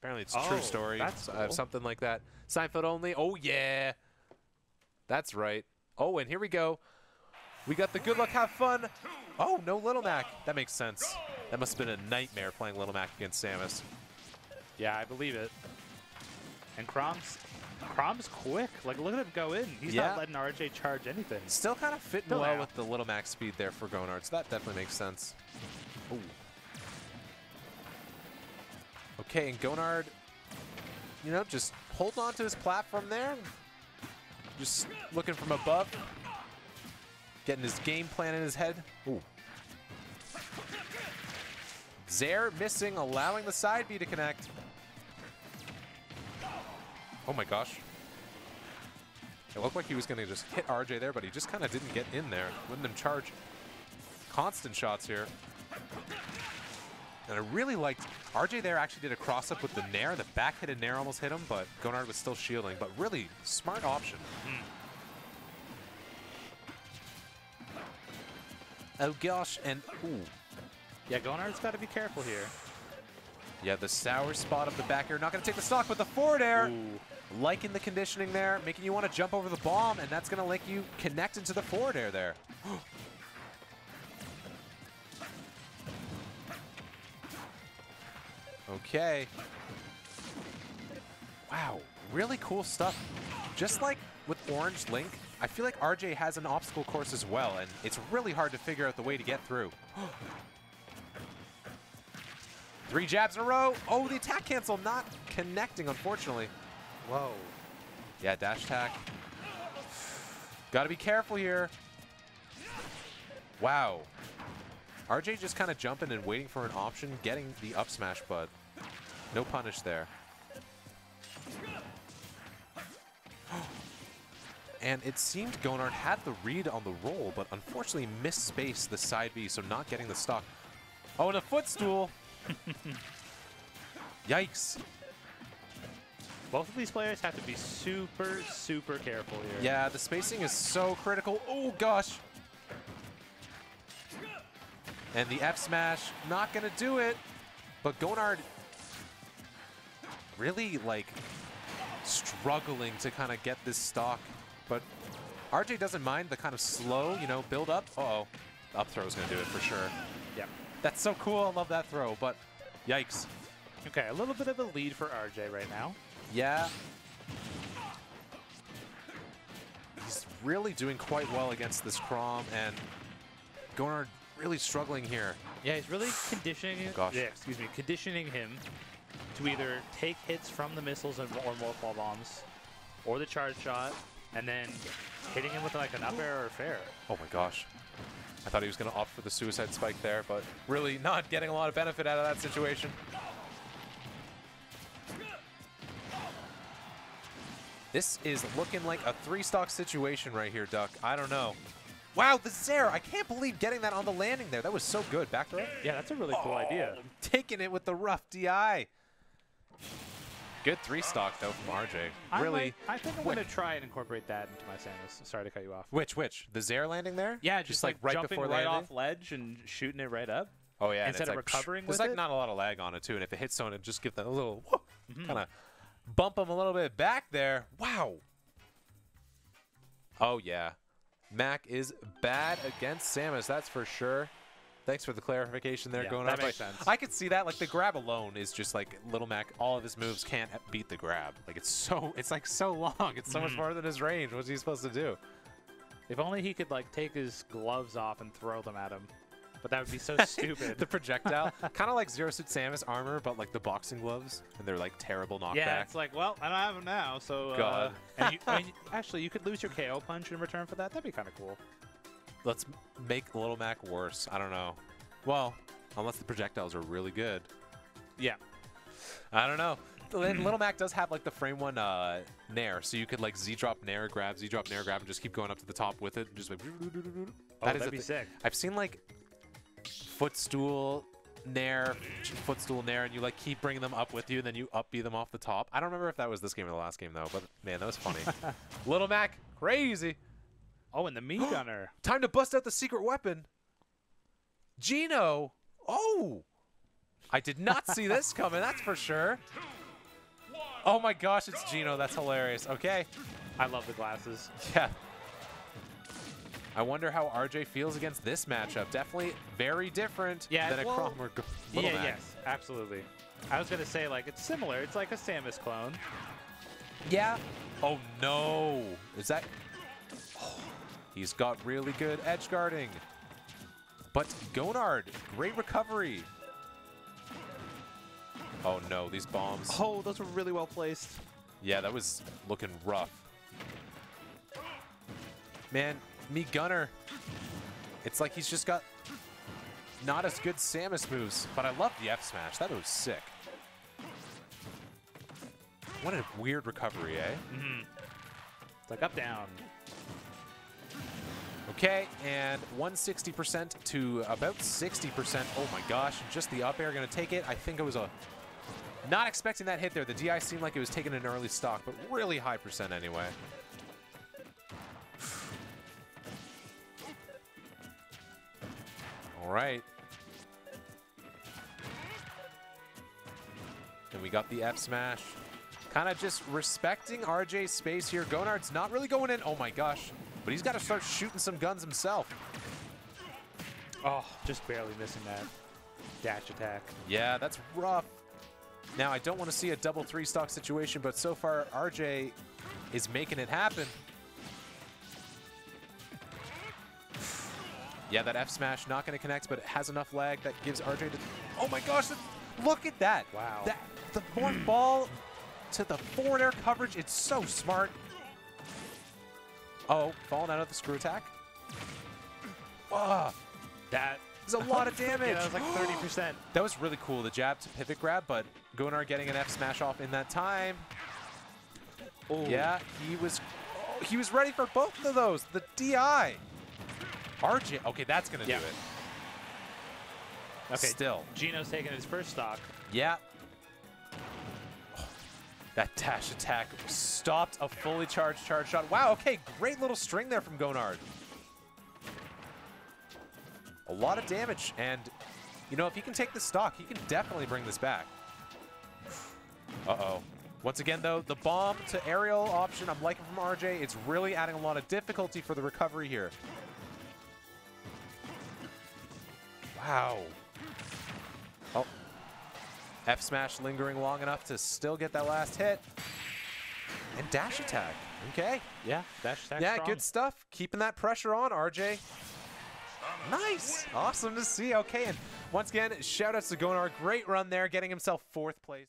Apparently it's a Oh, true story. that's uh, something like that. Seinfeld only. Oh yeah, that's right. Oh, and here we go. We got the good luck, have fun. Oh, no Little Mac. That makes sense. That must have been a nightmare playing Little Mac against Samus. Yeah, I believe it. And Chrom's Chrom's quick. Like, look at him go in. He's Yeah. not letting RJ charge anything. Still kind of fitting Still well now. with the Little Mac speed there for Gonard, so that definitely makes sense. Ooh. Okay, and Gonard, you know, just holding on to his platform there. Just looking from above. Getting his game plan in his head. Ooh. Zair missing, allowing the side B to connect. Oh my gosh. It looked like he was going to just hit RJ there, but he just kind of didn't get in there. Him charge constant shots here. And I really liked, RJ there actually did a cross-up with the Nair. The back-hitted Nair almost hit him, but Gonard was still shielding. But really smart option. Hmm. Oh gosh, and ooh. Yeah, Gonard's got to be careful here. Yeah, the sour spot of the back air. Not going to take the stock, but the forward air. Ooh. Liking the conditioning there, making you want to jump over the bomb, and that's going to let you connect into the forward air there. okay. Wow, really cool stuff. Just like with Orange Link, I feel like RJ has an obstacle course as well, and it's really hard to figure out the way to get through. Three jabs in a row. Oh, the attack cancel not connecting, unfortunately. Whoa. Yeah, dash attack. Got to be careful here. Wow. RJ just kind of jumping and waiting for an option, getting the up smash, but no punish there. And it seemed Gonard had the read on the roll, but unfortunately missed space the side B, so not getting the stock. Oh, and a footstool. Yikes. Both of these players have to be super, super careful here. Yeah, the spacing is so critical. Oh, gosh. And the F smash, not going to do it. But Gonard really, like, struggling to kind of get this stock. But RJ doesn't mind the kind of slow, you know, build up. Uh-oh. Up throw is going to do it for sure. Yeah. That's so cool. I love that throw, but yikes. Okay, a little bit of a lead for RJ right now. Yeah. He's really doing quite well against this Chrom, and Gonard really struggling here. Yeah, he's really conditioning. Oh, gosh. Yeah, excuse me, conditioning him to either take hits from the missiles and or more fall bombs, or the charge shot, and then hitting him with like an up air or a fair. Oh my gosh. I thought he was going to opt for the suicide spike there, but really not getting a lot of benefit out of that situation. This is looking like a three-stock situation right here, Duck. I don't know. Wow, the Zair! I can't believe getting that on the landing there. That was so good. Back throw? Yeah, that's a really cool idea. Taking it with the rough DI. Good three-stock, though, from RJ. Really. might- I think I'm to try and incorporate that into my Samus. Sorry to cut you off. Which, which? The Zair landing there? Yeah, just, like, right jumping before right landing? off ledge and shooting it right up. Oh yeah, Instead it's of like, recovering There's like it? not a lot of lag on it too, and if it hits someone, it just give them a little Mm-hmm. kind of bump them a little bit back there. Wow. Oh yeah, Mac is bad against Samus, that's for sure. Thanks for the clarification there, Yeah, going that on. makes sense. I could see that. Like the grab alone is just like Little Mac. All of his moves can't beat the grab. Like it's so, it's like so long. It's so much more than his range. What's he supposed to do? If only he could like take his gloves off and throw them at him. But that would be so stupid. the projectile, kind of like Zero Suit Samus armor, but like the boxing gloves, and they're like terrible knockback. Yeah, it's like, well, I don't have them now, so. Uh, and you, mean, actually, you could lose your KO punch in return for that. That'd be kind of cool. Let's make Little Mac worse. I don't know. Well, unless the projectiles are really good. Yeah. I don't know. Then Little Mac does have like the frame one uh, Nair, so you could like Z drop Nair grab, Z drop Nair grab, and just keep going up to the top with it. and Just like. Oh, That is that'd be sick. I've seen like footstool Nair, footstool Nair, and you like keep bringing them up with you, and then you up B them off the top. I don't remember if that was this game or the last game though, but man, that was funny. Little Mac, crazy. Oh, and the meat gunner. Time to bust out the secret weapon. Gino. Oh. I did not see this coming, that's for sure. Oh my gosh, it's Gino. That's hilarious. Okay. I love the glasses. Yeah. I wonder how RJ feels against this matchup. Definitely very different Yeah, than a well, or Little yeah, yes, absolutely. I was gonna say like it's similar. It's like a Samus clone. Yeah. Oh no. Is that? He's got really good edge guarding. But Gonard, great recovery. Oh no, these bombs. Oh, those were really well placed. Yeah, that was looking rough. Man, Mii Gunner. It's like he's just got not as good Samus moves, but I love the F smash. That was sick. What a weird recovery, eh? It's like up down. Okay, and 160% to about 60%. Oh my gosh, just the up air going to take it. I think it was a... Not expecting that hit there. The DI seemed like it was taking an early stock, but really high percent anyway. All right. And we got the F smash. Kind of just respecting RJ's space here. Gonard's not really going in. Oh my gosh. But he's got to start shooting some guns himself. Oh, just barely missing that dash attack. Yeah, that's rough. Now, I don't want to see a double three stock situation, but so far, RJ is making it happen. Yeah, that F smash not going to connect, but it has enough lag that gives RJ to. Oh my gosh! Look at that! Wow. That the fourth ball to the forward air coverage. It's so smart. Oh, falling out of the screw attack. Ah, That there's a lot of damage. yeah, that was like 30%. That was really cool, the jab to pivot grab, but Gunnar getting an F smash off in that time. Oh, Yeah, he was oh, he was ready for both of those. The DI. RJ, okay, that's gonna Yeah. do it. Okay. Still, Gino's taking his first stock. yeah. That dash attack stopped a fully charged charge shot. Wow, okay, great little string there from Gonard. A lot of damage, and you know, if he can take the stock, he can definitely bring this back. Uh-oh. Once again, though, the bomb to aerial option, I'm liking from RJ. It's really adding a lot of difficulty for the recovery here. Wow. F smash lingering long enough to still get that last hit. And dash attack. Okay. Yeah, dash attack. Yeah, strong. good stuff. Keeping that pressure on, RJ. Nice. Awesome to see. Okay, and once again, shout outs to Gonard. Great run there, getting himself fourth place.